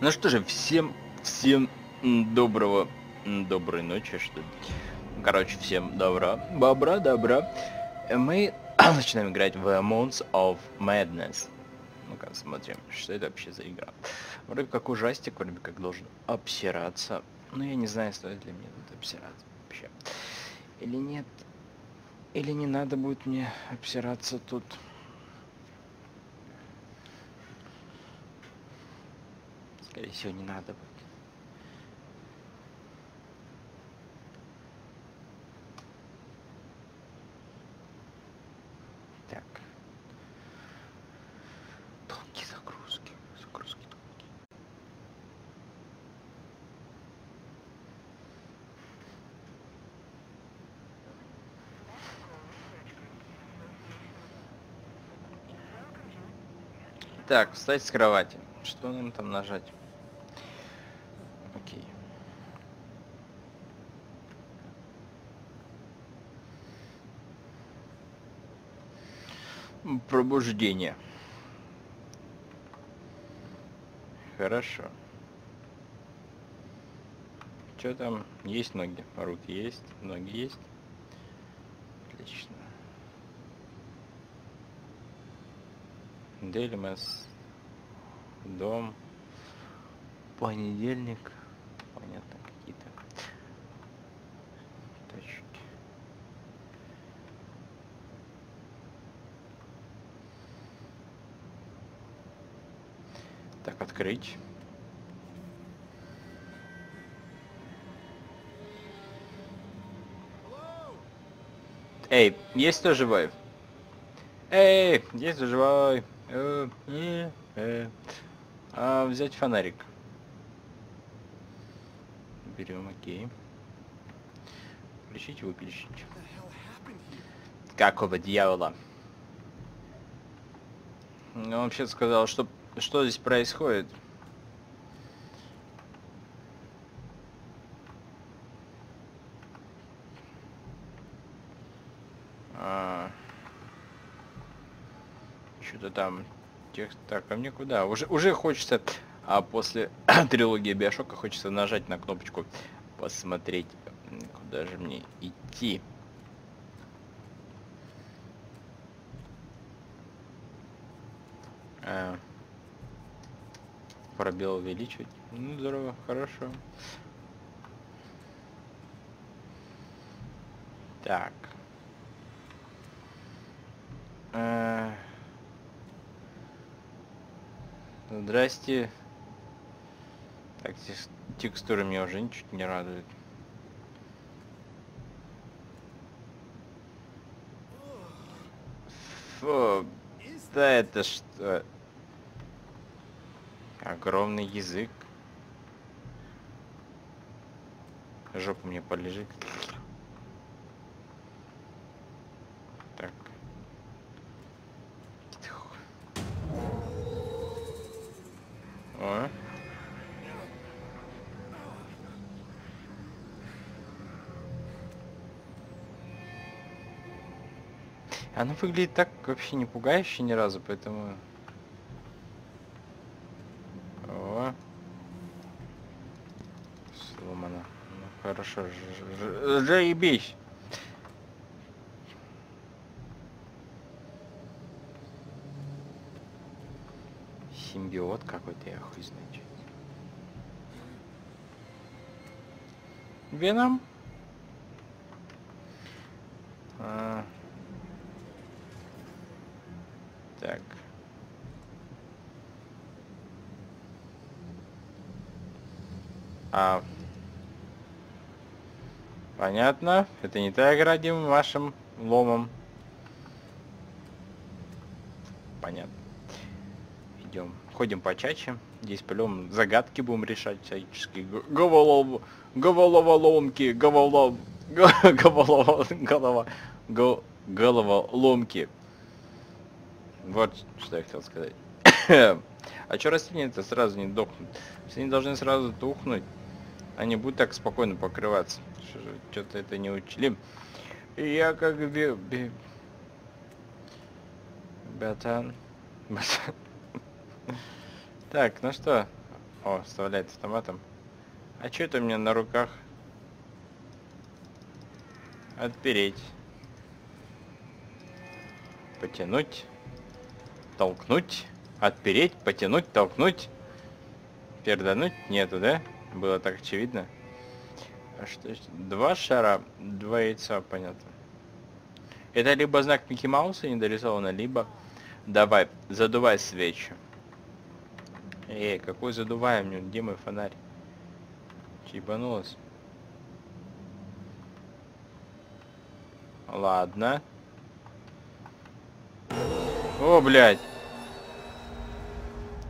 Ну что же, всем, всем доброго, доброй ночи, что. Короче, всем добра, бобра, добра. Мы начинаем играть в Months of Madness. Ну-ка, смотрим, что это вообще за игра. Вроде как ужастик, вроде как должен обсираться. Но я не знаю, стоит ли мне тут обсираться вообще. Или нет. Или не надо будет мне обсираться тут. Скорее всего, не надо будет. Так. Тонкие загрузки. Загрузки тонкие. Так, встать с кровати. Что нам там нажать? Окей. М, Пробуждение. Хорошо. Что там? Есть ноги? Руки есть? Ноги есть? Отлично. Дельмас. Дом. Понедельник. Понятно, какие-то точки. Так, открыть. Эй, есть кто живой? Эй, есть кто живой? Э, э, э. А, взять фонарик. Берем, окей. Включить, выключить. Какого дьявола? Ну, он вообще сказал, что что здесь происходит. А, Что-то там текст. Так, а мне куда? Уже уже хочется, а после трилогии Биошока хочется нажать на кнопочку посмотреть, куда же мне идти. А, пробел увеличивать. Ну, здорово, хорошо. Так. А, Здрасте. Так, текс- текстуры меня уже ничуть не радуют. Фу, да это что? Огромный язык. Жопа мне полежит. Так. О. Оно выглядит так вообще не пугающе ни разу, поэтому... О. Сломано. Ну хорошо, заебись. Симбиот какой-то, я хуй знает. Веном? А. Так. А. Понятно. Это не та игра, мы вашим ломом. Понятно. Идем. Ходим почаще. Здесь пойдем загадки будем решать всяческие. Г- Головол... Головоломки. Головолом... Головолом... Голова... го- Головоломки. Вот что я хотел сказать. а что растения-то сразу не дохнут? Если они должны сразу тухнуть, они будут так спокойно покрываться. Что-то это не учли. И Я как би... би- Братан. Братан. Так, ну что, О, вставляет автоматом. А что это у меня на руках? Отпереть. Потянуть. Толкнуть. Отпереть, потянуть, толкнуть. Пердануть? Нету, да? Было так очевидно. А что? Два шара, два яйца, понятно. Это либо знак Микки Мауса недорисовано, либо... Давай, задувай свечи. Эй, какой задуваем? Где мой фонарь? Чебанулась. Ладно. О, блядь.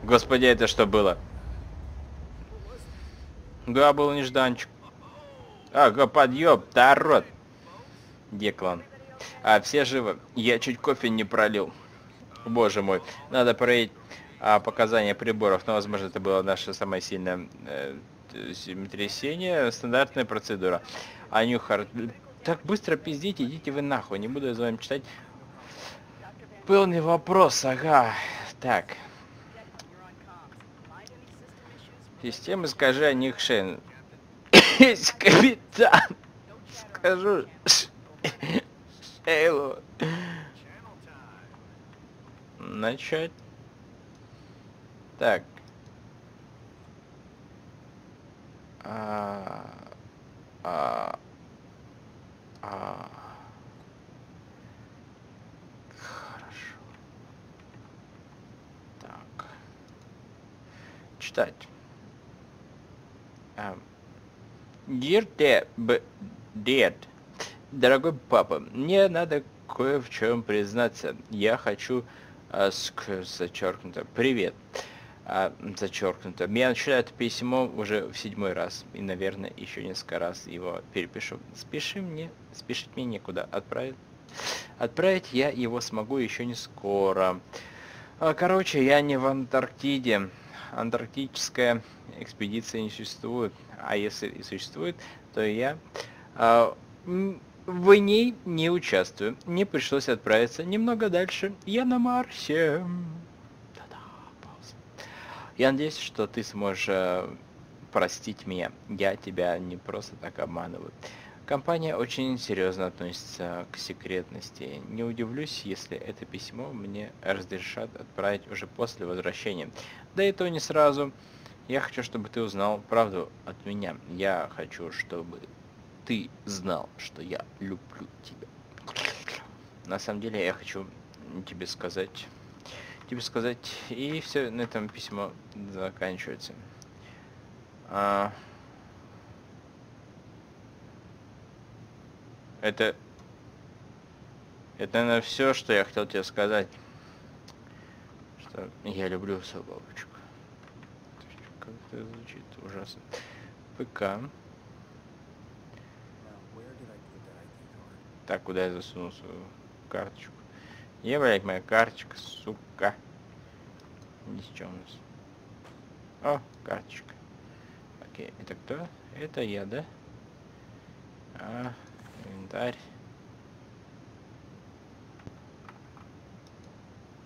Господи, это что было? Да, был нежданчик. Ага, подъеб, тарот. Деклан. А, все живы. Я чуть кофе не пролил. Боже мой. Надо проверить а, показания приборов. Но, возможно, это было наше самое сильное э, землетрясение. Стандартная процедура. Анюхар. Так быстро пиздите, идите вы нахуй. Не буду за вами читать. Полный вопрос, ага. Так. Система скажи о них Шен. Есть капитан. Скажу Шейлу. Начать. Так. А, а, а. Хорошо. Так. Читать. Dear Dad, Dad, дорогой папа, мне надо кое в чем признаться. Я хочу э, зачеркнуто. Привет. А, зачеркнуто. Я начинаю это письмо уже в седьмой раз. И, наверное, еще несколько раз его перепишу. Спеши мне, спешить мне некуда. Отправить, отправить я его смогу еще не скоро. А, короче, я не в Антарктиде. Антарктическая экспедиция не существует. А если и существует, то я э, в ней не участвую. Мне пришлось отправиться немного дальше. Я на Марсе. Да-да, пауза. Я надеюсь, что ты сможешь э, простить меня. Я тебя не просто так обманываю. Компания очень серьезно относится к секретности. Не удивлюсь, если это письмо мне разрешат отправить уже после возвращения. Да и то не сразу. Я хочу, чтобы ты узнал правду от меня. Я хочу, чтобы ты знал, что я люблю тебя. На самом деле я хочу тебе сказать, тебе сказать, и все, на этом письмо заканчивается. А, Это... Это, наверное, все, что я хотел тебе сказать. Что я люблю бабочку. Как это звучит ужасно. ПК. Так, куда я засунул свою карточку? Е, блядь, моя карточка, сука. Что у нас? О, карточка. Окей, это кто? Это я, да? А, инвентарь.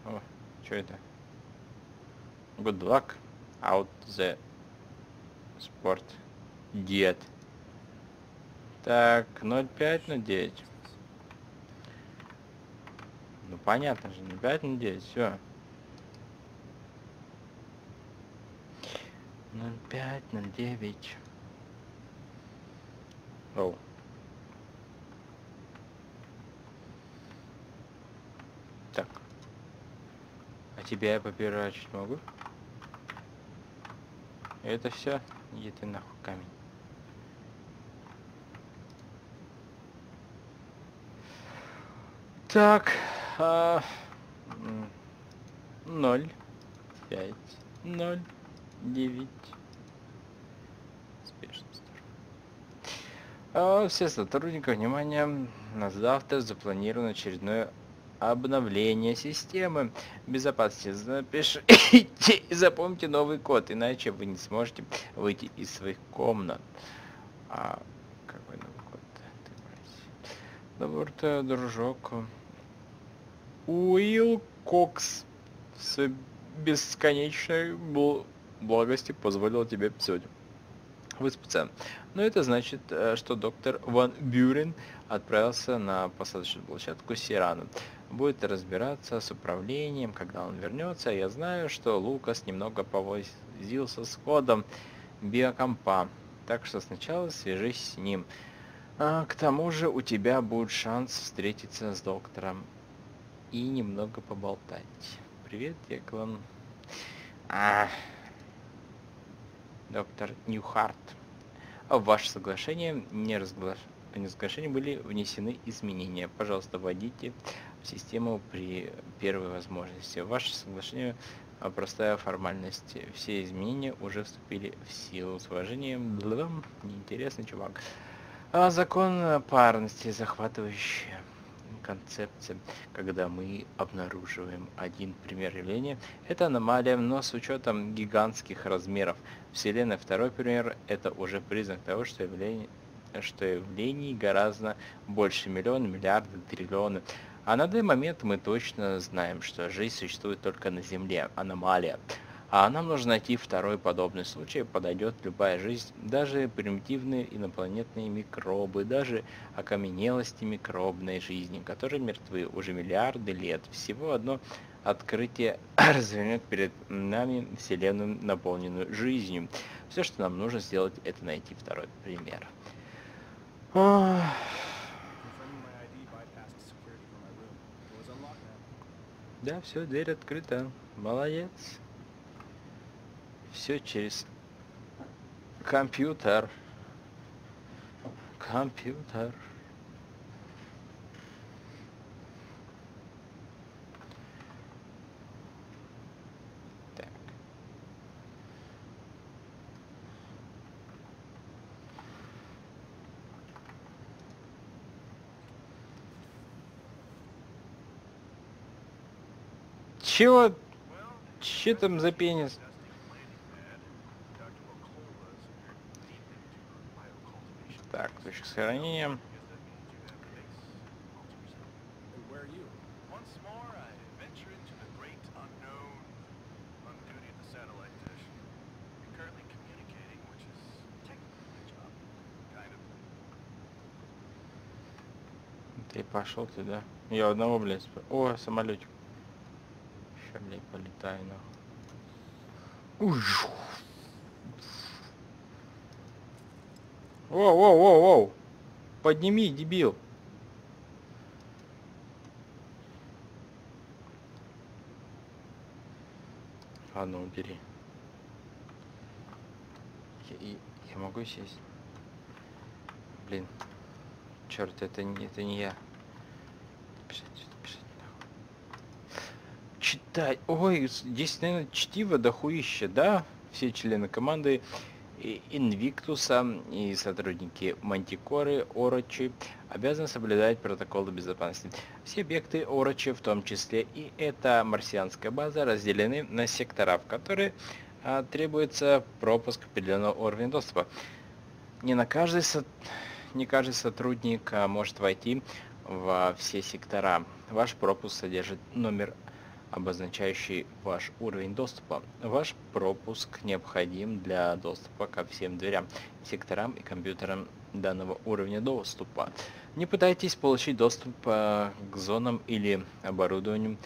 О, что это? Good luck out the sport. Дед. Так, 0,5 на 9. Ну понятно же, 0,5 на 9, все. 0,5 на 9. Оу. Так. Тебя я попирачить могу? Это все? Иди ты нахуй камень. Так. А, ноль. Пять. Ноль. Девять. Спешно. А, все сотрудники, внимание, на завтра запланировано очередное обновление системы безопасности. Запишите и запомните новый код, иначе вы не сможете выйти из своих комнат. А какой новый код? Добрый дружок. Уилл Кокс с бесконечной благости позволил тебе сегодня выспаться. Но это значит, э, что доктор Ван Бюрен отправился на посадочную площадку Сирана. Будет разбираться с управлением, когда он вернется. Я знаю, что Лукас немного повозился с кодом биокомпа, так что сначала свяжись с ним. А, к тому же у тебя будет шанс встретиться с доктором и немного поболтать. Привет, Деклан. А, доктор Ньюхарт. В ваше соглашение не разглаш... в соглашение были внесены изменения. Пожалуйста, вводите систему при первой возможности. Ваше соглашение простая формальность. Все изменения уже вступили в силу. С уважением, неинтересный чувак. А закон парности захватывающая концепция, когда мы обнаруживаем один пример явления, это аномалия, но с учетом гигантских размеров Вселенной. Второй пример – это уже признак того, что явление что явлений гораздо больше миллиона, миллиарды, триллионы. А на данный момент мы точно знаем, что жизнь существует только на Земле, аномалия. А нам нужно найти второй подобный случай, подойдет любая жизнь, даже примитивные инопланетные микробы, даже окаменелости микробной жизни, которые мертвы уже миллиарды лет. Всего одно открытие развернет перед нами Вселенную, наполненную жизнью. Все, что нам нужно сделать, это найти второй пример. Да, все, дверь открыта. Молодец все через компьютер. Компьютер. Чего? Че там за пенис? Так, точка сохранения. Ты пошел ты, да? Я одного, блядь, О, самолетик. Полетаю нахуй. Уж. Воу, воу, воу, воу. Подними, дебил. Ладно, убери. Я, я, я могу сесть? Блин. Черт, это не, это не я. Пишите, пишите, Читать. Ой, здесь, наверное, чтиво дохуище, да? Все члены команды Инвиктуса и сотрудники Мантикоры, Орочи обязаны соблюдать протоколы безопасности. Все объекты Орочи, в том числе и эта марсианская база, разделены на сектора, в которые а, требуется пропуск определенного уровня доступа. Не на каждый, со... не каждый сотрудник а, может войти во все сектора. Ваш пропуск содержит номер обозначающий ваш уровень доступа. Ваш пропуск необходим для доступа ко всем дверям, секторам и компьютерам данного уровня доступа. Не пытайтесь получить доступ э, к зонам или оборудованию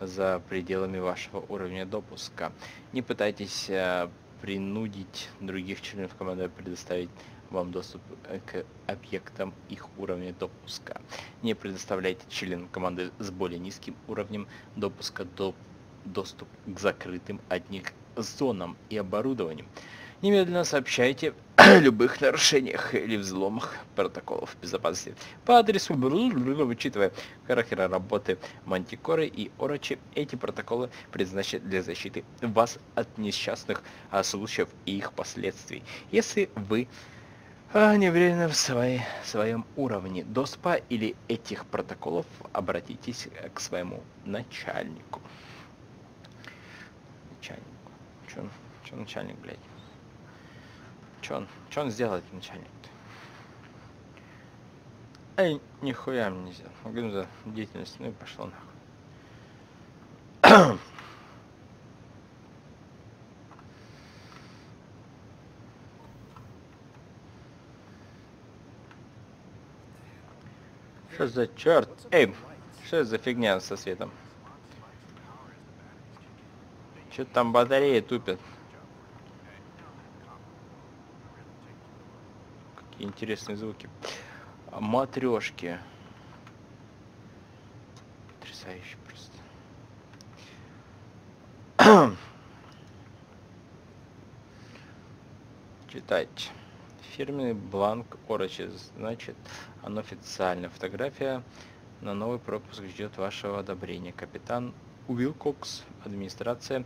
за пределами вашего уровня допуска. Не пытайтесь э, принудить других членов команды предоставить вам доступ э, к объектам их уровня допуска. Не предоставляйте членам команды с более низким уровнем допуска до доступ к закрытым от них зонам и оборудованию. Немедленно сообщайте о любых нарушениях или взломах протоколов безопасности по адресу, учитывая характер работы Мантикоры и Орочи, эти протоколы предназначены для защиты вас от несчастных а, случаев и их последствий. Если вы а не в своей, своем уровне доступа или этих протоколов, обратитесь к своему начальнику. Начальнику. Он, че начальник, блядь? Че он, че он сделает, начальник-то? Эй, нихуя мне не сделал. Организация деятельности, ну и пошло нахуй. Что за черт? Эй, что за фигня со светом? Что там батареи тупят? Какие интересные звуки. А, матрешки. Потрясающе просто. Читать. Фирменный бланк Орочи, значит, оно официально. Фотография на новый пропуск ждет вашего одобрения. Капитан Уилкокс, администрация.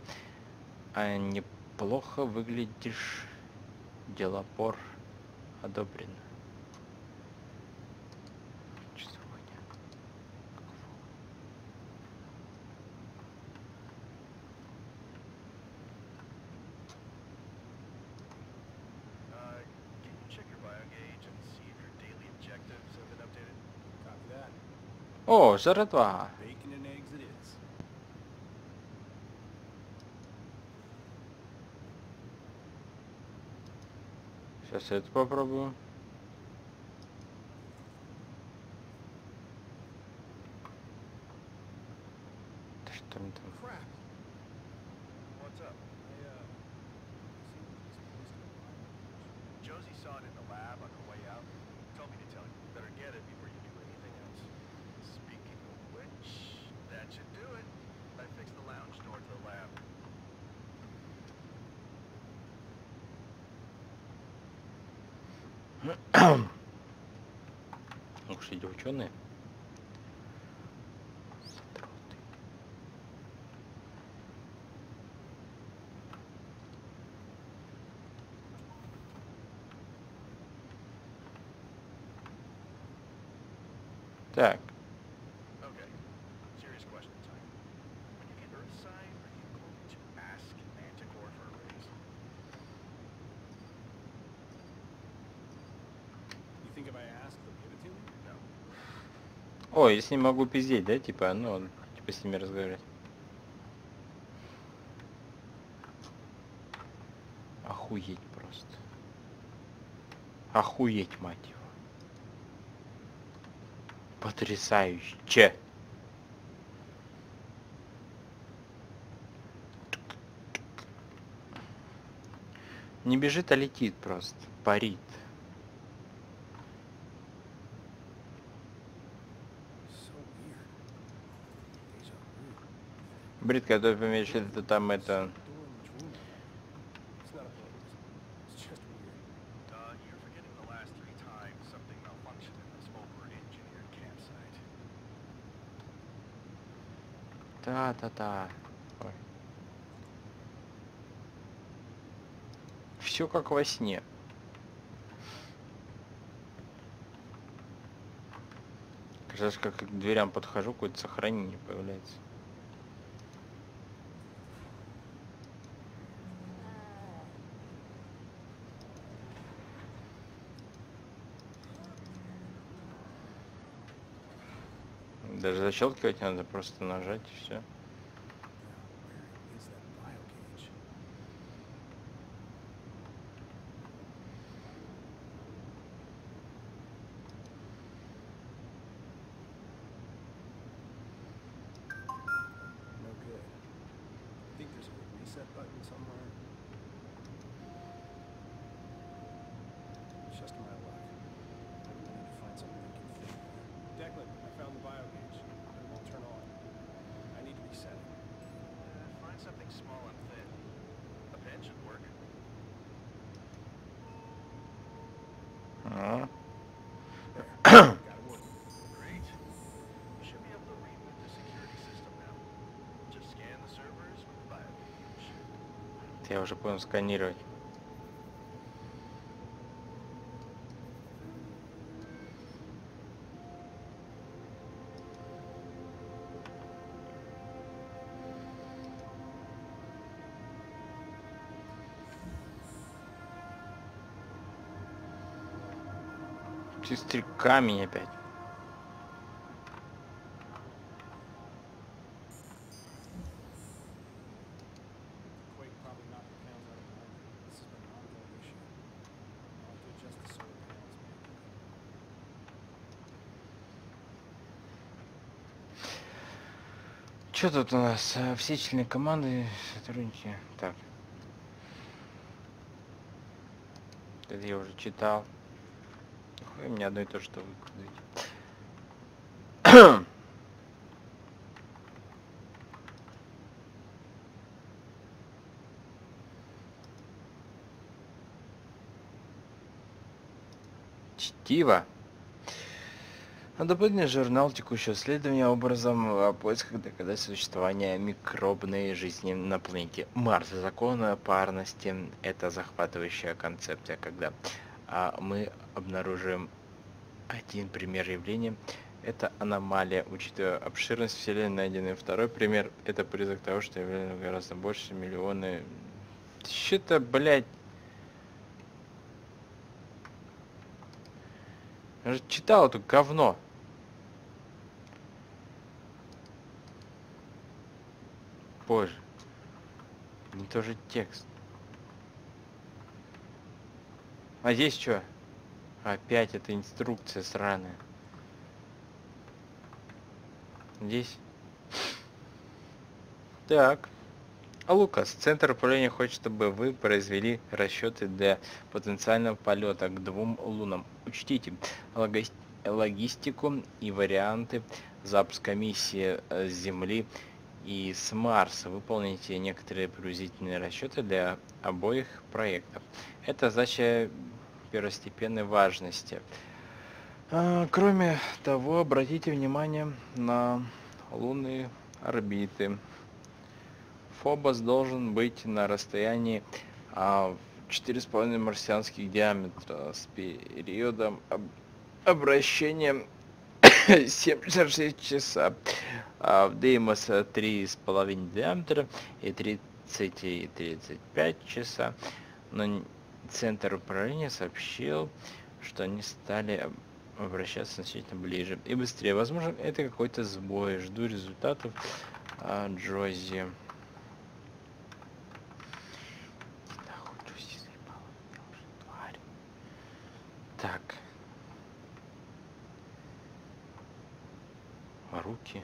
А неплохо выглядишь. Делопор одобрен. жертва. Сейчас я это попробую. О, я с ним могу пиздеть, да, типа, ну, типа с ними разговаривать. Охуеть просто. Охуеть, мать его. Потрясающе. Не бежит, а летит просто. Парит. гибрид, который помещает это там это... Та-та-та. Все как во сне. Кажется, как к дверям подхожу, какое-то сохранение появляется. защелкивать надо, просто нажать и все. уже понял сканировать. Чистый камень опять. Что тут у нас? Э, Все члены команды, сотрудники. Так. Это я уже читал. Хуй мне одно и то, что выкладываете. Чтиво. А Дополнительный журнал текущего исследования образом о поисках доказательств существования микробной жизни на планете Марс. Закон парности – это захватывающая концепция, когда а, мы обнаруживаем один пример явления. Это аномалия, учитывая обширность Вселенной найденной. Второй пример – это признак того, что явление гораздо больше миллионы... Что-то, блядь, читал это говно. Боже. Не то же текст. А здесь что? Опять эта инструкция сраная. Здесь. Так. А Лукас, Центр управления хочет, чтобы вы произвели расчеты для потенциального полета к двум лунам. Учтите логис- логистику и варианты запуска миссии э, с Земли и с Марса. Выполните некоторые приблизительные расчеты для обоих проектов. Это задача первостепенной важности. А, Кроме того, обратите внимание на лунные орбиты. Фобос должен быть на расстоянии а, в 4,5 марсианских диаметра с периодом об- обращения 76 часа. А в Деймос 3,5 диаметра и 30 и 35 часа. Но Центр управления сообщил, что они стали об- обращаться значительно ближе и быстрее. Возможно, это какой-то сбой. Жду результатов а, Джози. Нахуй Джози заебала меня уже, тварь. Так. Руки.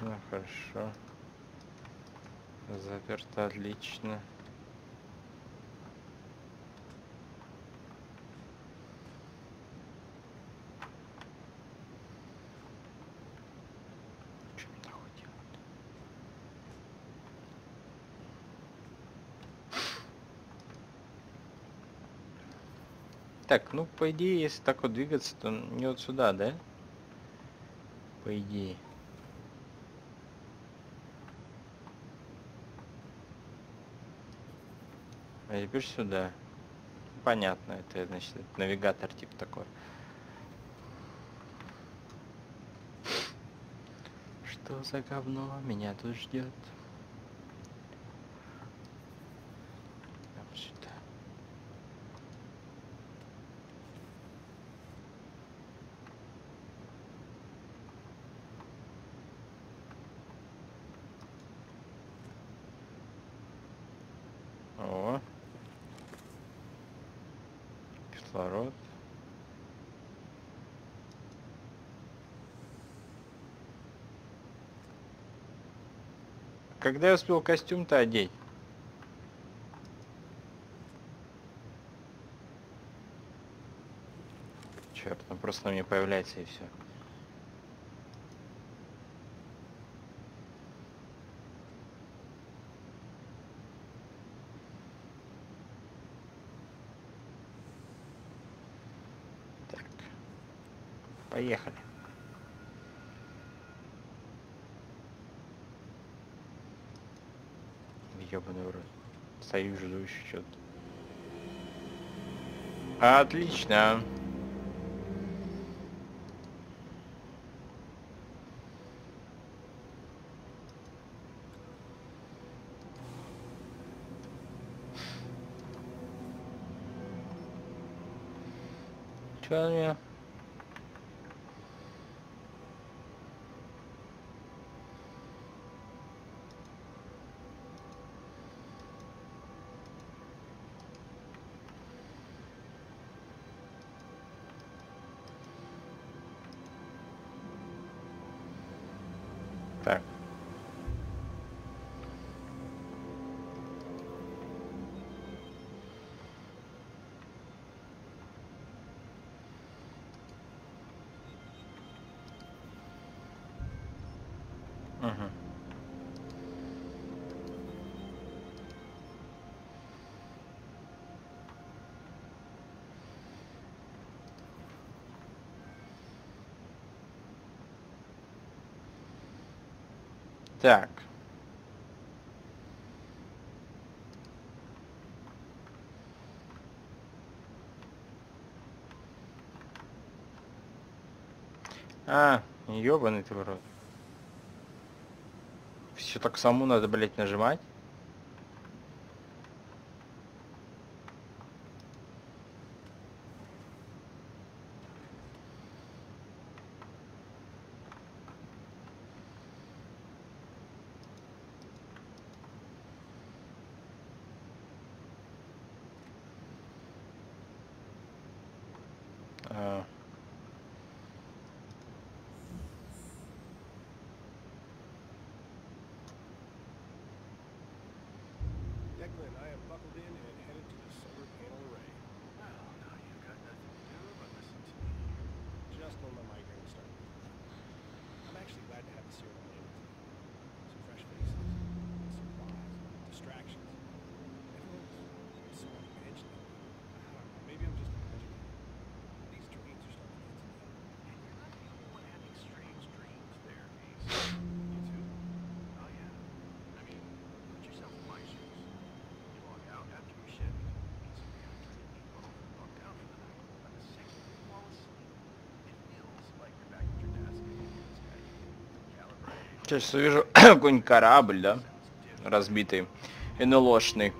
Включено, хорошо. Заперто, отлично. Так, ну по идее, если так вот двигаться, то не вот сюда, да? По идее. Теперь сюда. Понятно, это значит навигатор тип такой. Что за говно меня тут ждет? Сюда. О. Кислород. Когда я успел костюм-то одеть? Черт, он просто на мне появляется и все. Поехали. Ёбаный урод. Стою, жду еще что-то. Отлично. Чего у меня? Так. А, ёбаный ты в рот. Все так саму надо, блять, нажимать. Сейчас увижу какой-нибудь корабль, да? Разбитый. НЛОшный.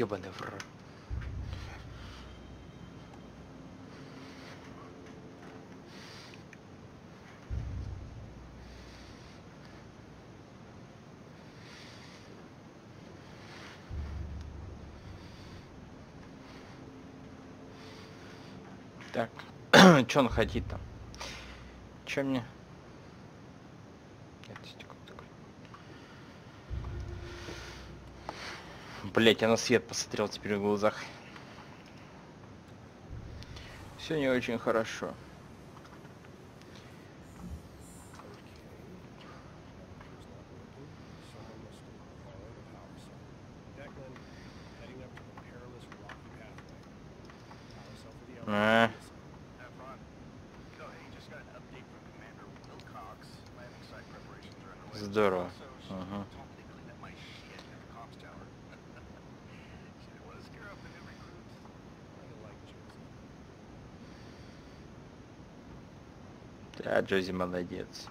ёбаный в рот. Так, что он хотит там? Что мне? Блять, я на свет посмотрел теперь в глазах. Все не очень хорошо. Да, Джози молодец.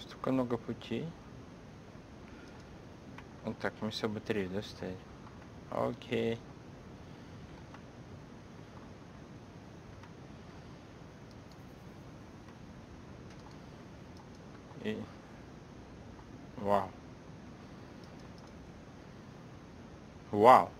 Столько много путей. Вот так, мы все быстрее, да, стоять? Окей. Wow.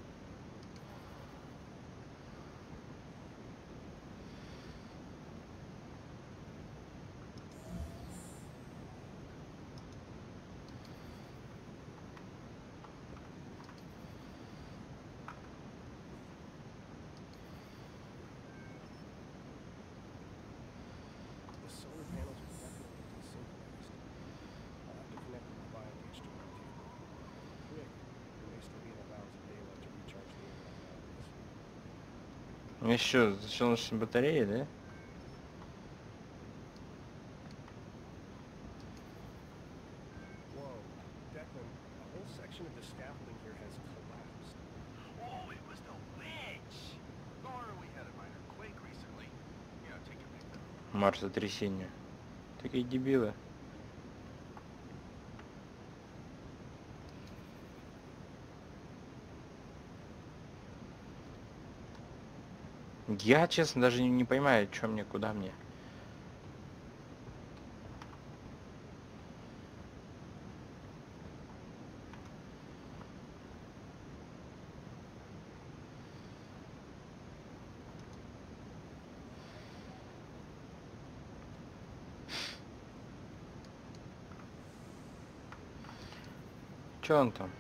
еще за солнечной батареи, да? Марс сотрясение. Такие дебилы. Я, честно, даже не, не понимаю, что мне, куда мне. Че он там?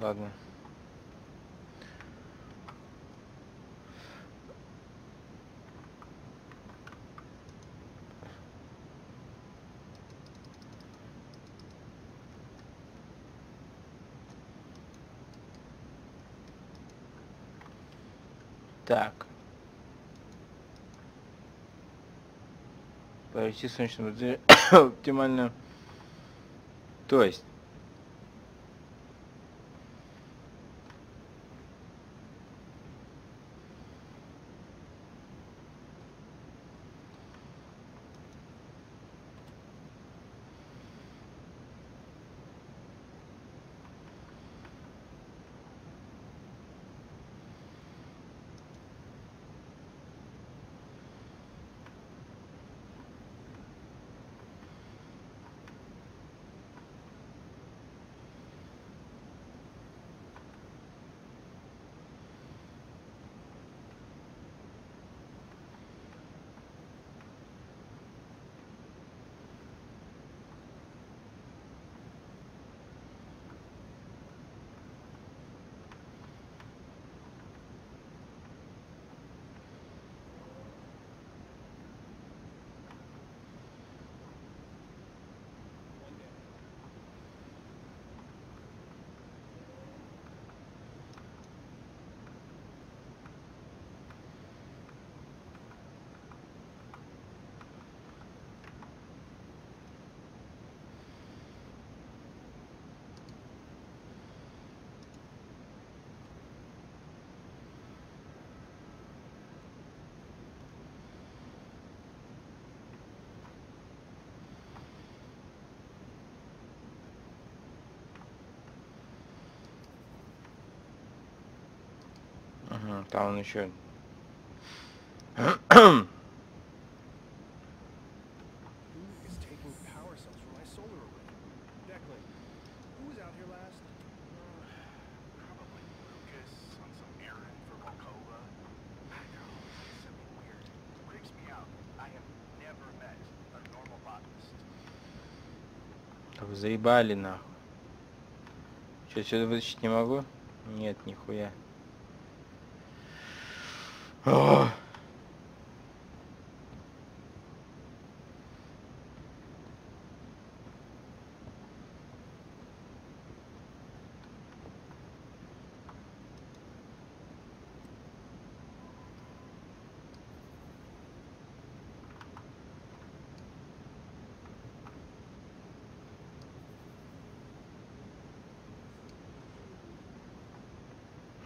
Ладно. Так. Пройти солнечным оптимально. То есть. Угу, там он еще... Заебали нахуй. Что, сюда вытащить не могу? Нет, нихуя. А.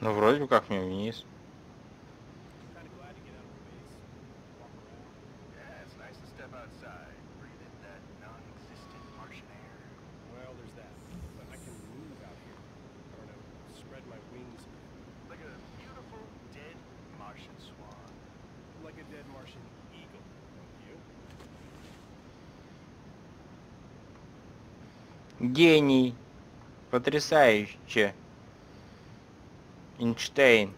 Ну, вроде бы как мне вниз. потрясающе. Эйнштейн.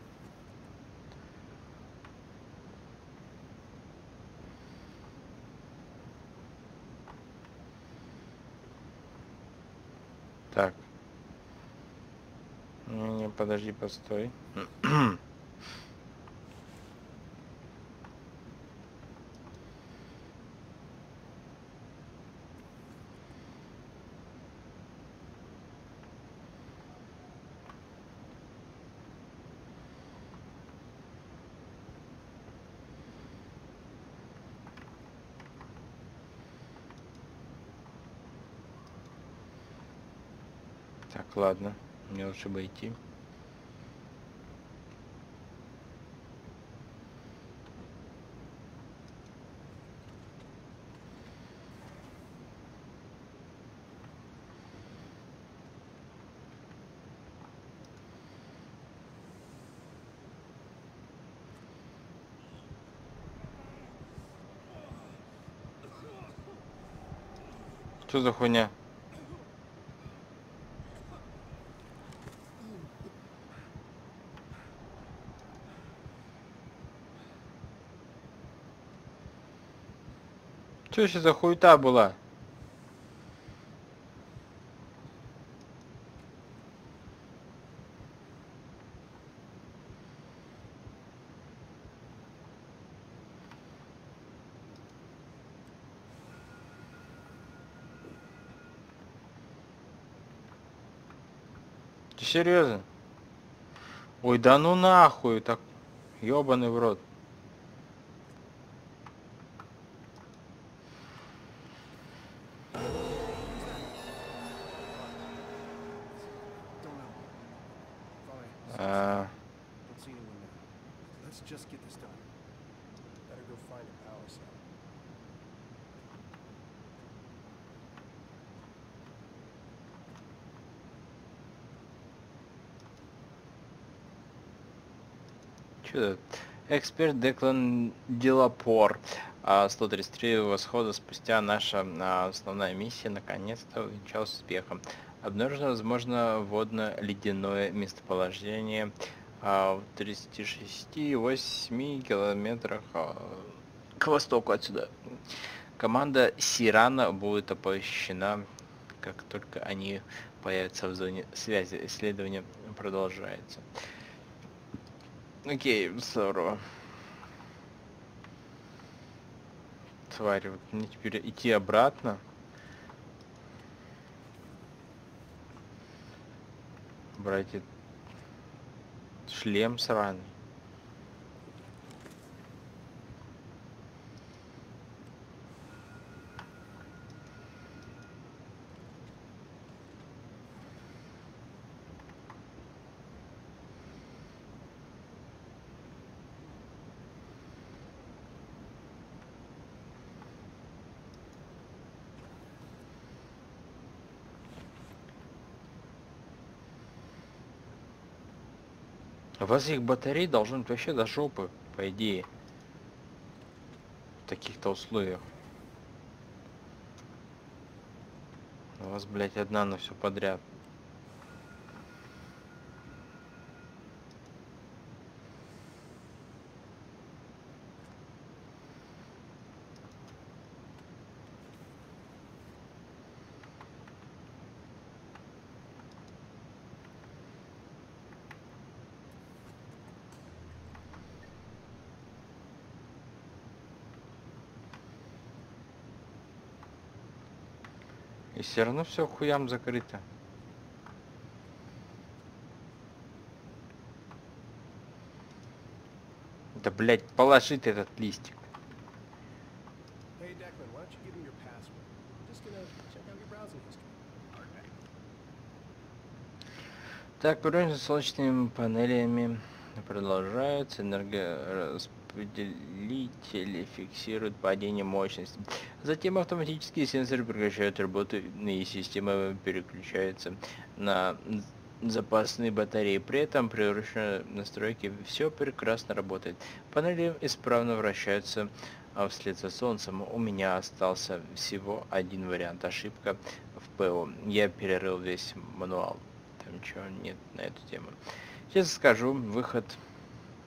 Так. Не, не, подожди, постой. Ладно. Мне лучше бы идти. Что за хуйня? Что еще за хуета была? Ты серьезно? Ой, да ну нахуй, так ёбаный в рот. Эксперт Деклан Дилапор. А, 133 восхода спустя наша а, основная миссия наконец-то увенчалась успехом. Обнаружено, возможно, водно-ледяное местоположение а, в 36,8 километрах а, к востоку отсюда. Команда Сирана будет оповещена, как только они появятся в зоне связи. Исследование продолжается. Окей, здорово. Тварь, вот мне теперь идти обратно. Брать этот шлем сраный. Вас их батарей должно быть вообще до жопы, по идее. В таких-то условиях. У вас, блядь, одна на все подряд. И все равно все хуям закрыто. Да, блядь, положи ты этот листик. Так, уровень с солнечными панелями продолжается. Энергораспределители фиксируют падение мощности. Затем автоматические сенсоры прекращают работу и система переключается на запасные батареи. При этом при ручной настройке все прекрасно работает. Панели исправно вращаются а вслед за солнцем. У меня остался всего один вариант. Ошибка в ПО. Я перерыл весь мануал. Там ничего нет на эту тему. Сейчас скажу, выход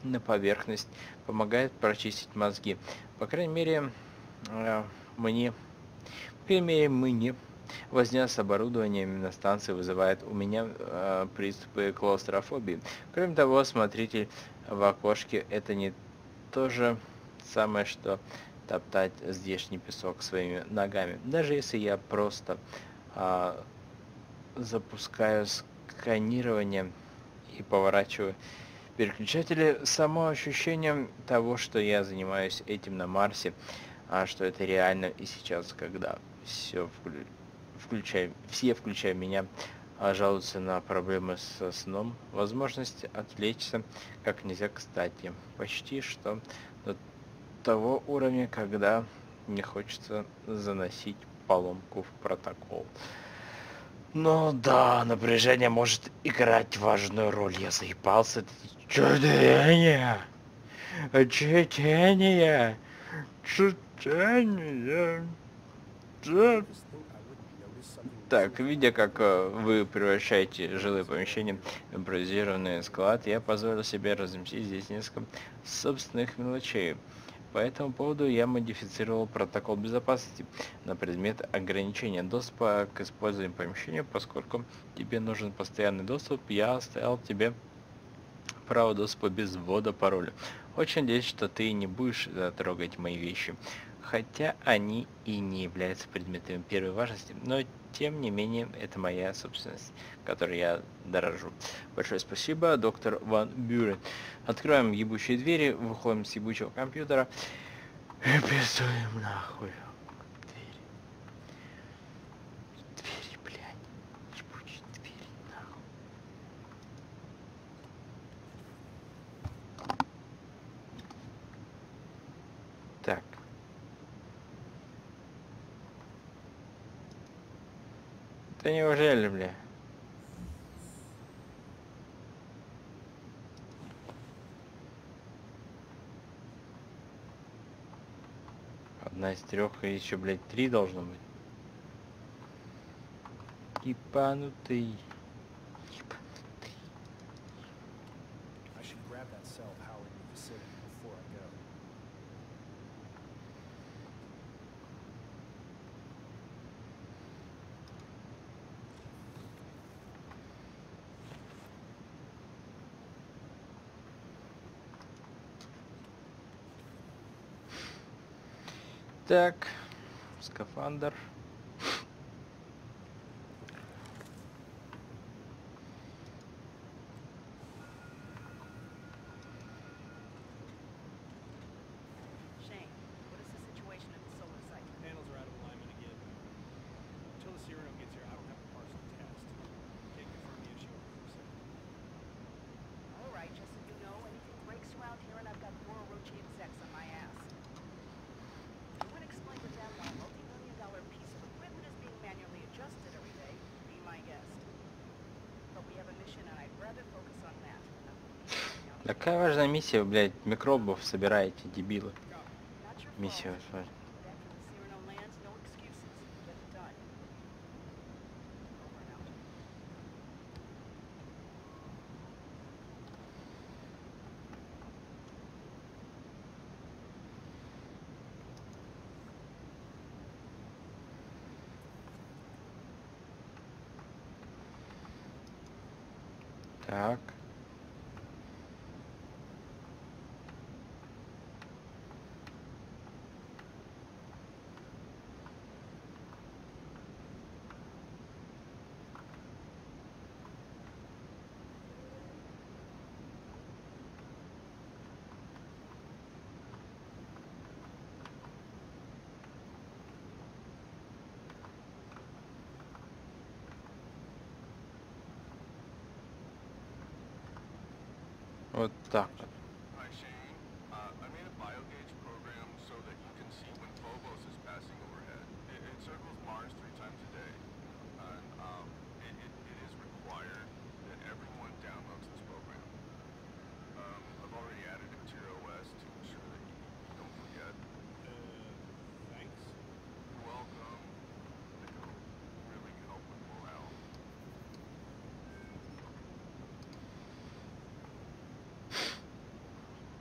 на поверхность помогает прочистить мозги. По крайней мере, э, мне, по крайней мере, мне возня с оборудованием на станции вызывает у меня э, приступы клаустрофобии. Кроме того, смотритель в окошке это не то же самое, что топтать здешний песок своими ногами. Даже если я просто э, запускаю сканирование и поворачиваю переключатели, само ощущение того, что я занимаюсь этим на Марсе, а что это реально и сейчас, когда все включая, все, включая меня, а жалуются на проблемы со сном, возможность отвлечься как нельзя кстати. Почти что до того уровня, когда не хочется заносить поломку в протокол. Ну да, напряжение может играть важную роль. Я заебался. Wouldn't notice something Так, видя, как э, вы превращаете жилые помещения в импровизированный склад, я позволил себе разместить здесь несколько собственных мелочей. По этому поводу я модифицировал протокол безопасности на предмет ограничения доступа к использованию помещения, поскольку тебе нужен постоянный доступ, я оставил тебе право доступа без ввода пароля. Очень надеюсь, что ты не будешь э, трогать мои вещи, хотя они и не являются предметами первой важности, но тем не менее это моя собственность, которой я дорожу. Большое спасибо, доктор Ван Бюрен. Открываем ебучие двери, выходим с ебучего компьютера и пиздуем нахуй. Двери. Двери, блядь. Ебучие двери, нахуй. Так. Да неужели, бля? Одна из трех, и еще, блядь, три должно быть. Ебанутый. Так, скафандр. Такая важная миссия, блядь, микробов собираете, дебилы. Миссия fault.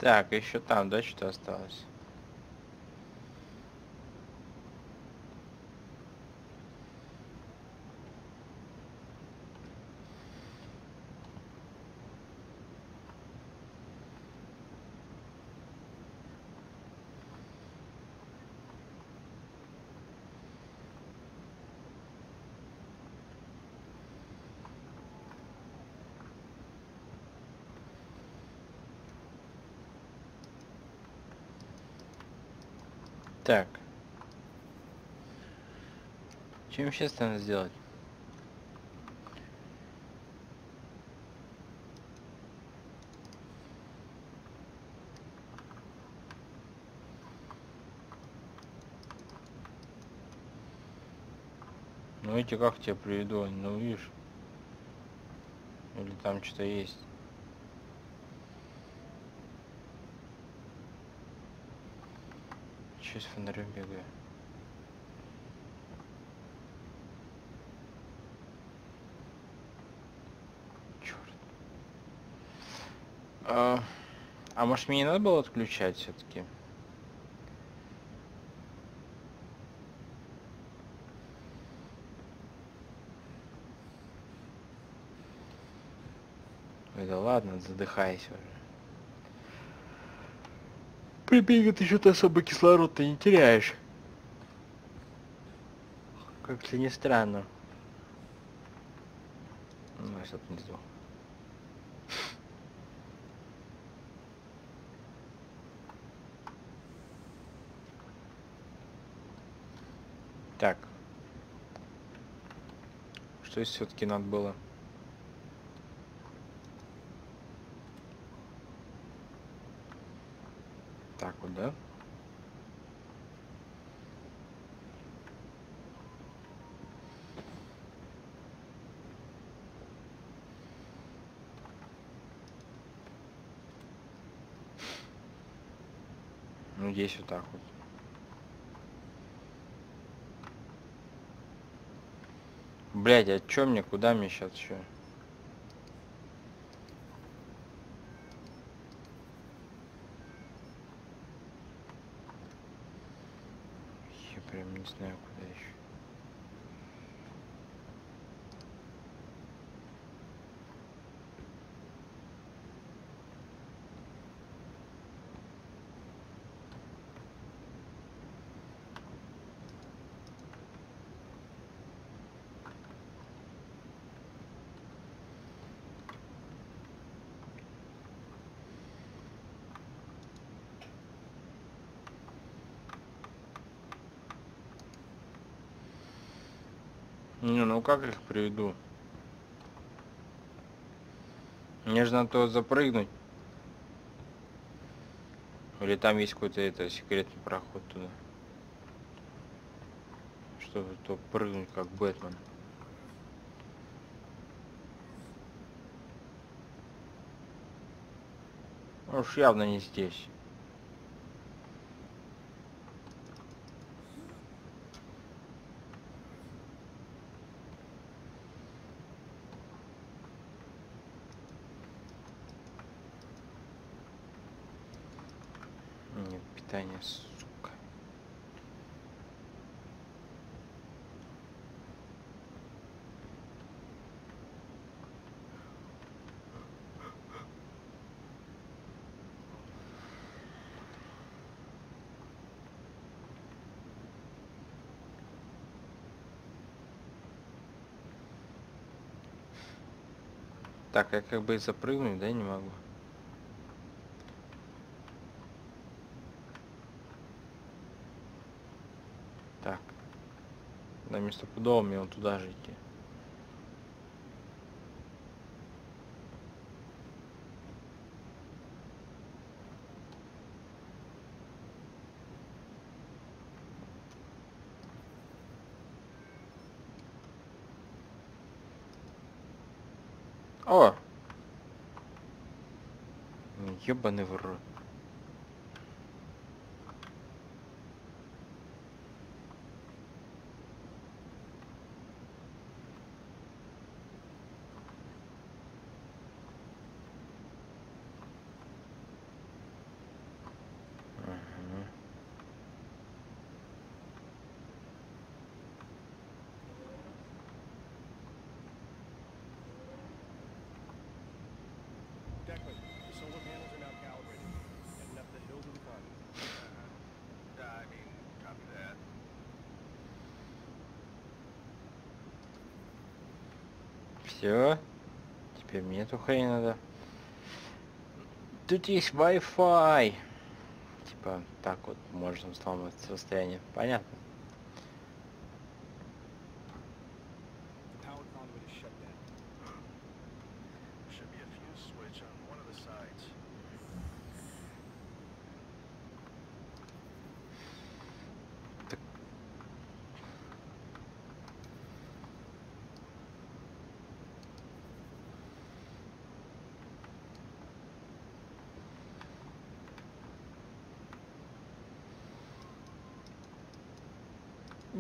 Так, еще там, да, что осталось? Так. Чем сейчас надо сделать? Ну эти как тебя приведу, ну видишь? Или там что-то есть? С фонарем бегаю? Черт. А, а может мне не надо было отключать все-таки? Да ладно, задыхайся уже. При беге ты что-то особо кислород-то не теряешь. Как-то не странно. Ну, чтоб не сдох. Так. Что все-таки надо было? Вот, да? Ну, здесь вот так вот. Блять, а чё мне, куда мне сейчас еще? now. Ну как их приведу? Мне же надо запрыгнуть. Или там есть какой-то это секретный проход туда. Чтобы то прыгнуть как Бэтмен. Уж явно не здесь. Сука. Так, я как бы и запрыгнуть, да, не могу? Так. На место пудово мне вон туда же идти. О! Ебаный в рот. Все. Теперь мне эту хрень надо. Тут есть Wi-Fi. Типа, так вот можно взломать состояние. Понятно.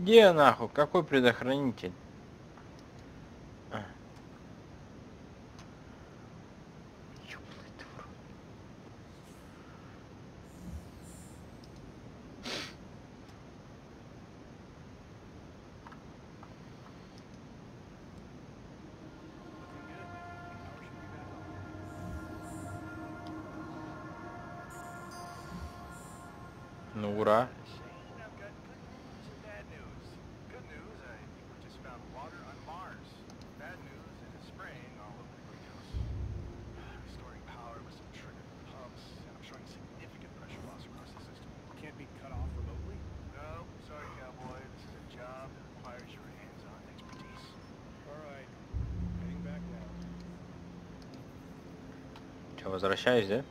Где нахуй? Какой предохранитель? Возвращаюсь, да?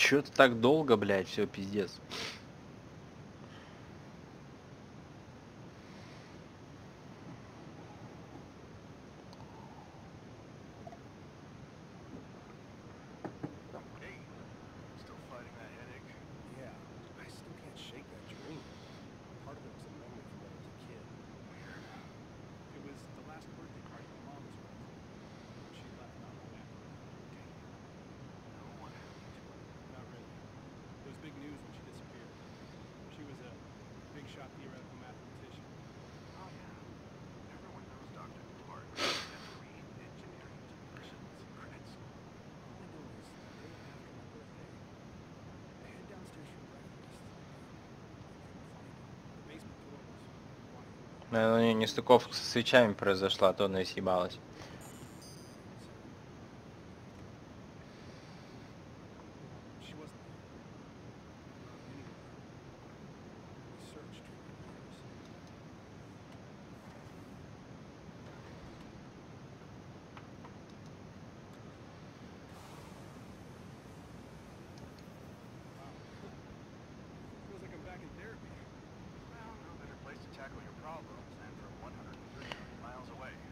Чё-то так долго, блядь, все пиздец. нестыковка со свечами произошла, а то она съебалась.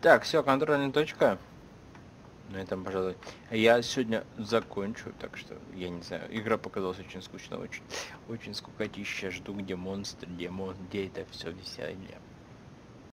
Так, все, контрольная точка. На этом, пожалуй, я сегодня закончу, так что, я не знаю, игра показалась очень скучной, очень, очень скукотища, жду, где монстр, где монстр, где это все веселье.